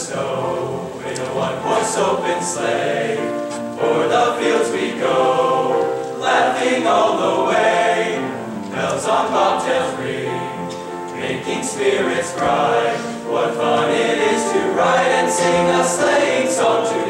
snow in a one-horse open sleigh. O'er the fields we go, laughing all the way. Bells on bobtails ring, making spirits bright. What fun it is to ride and sing a sleighing song today.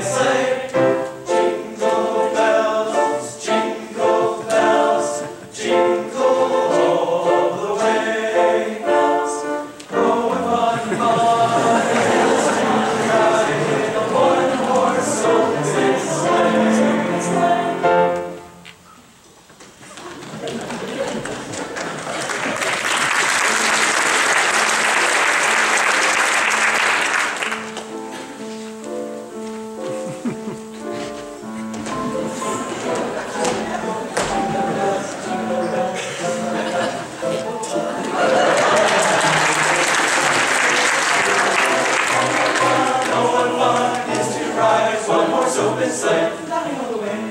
amor soube ser la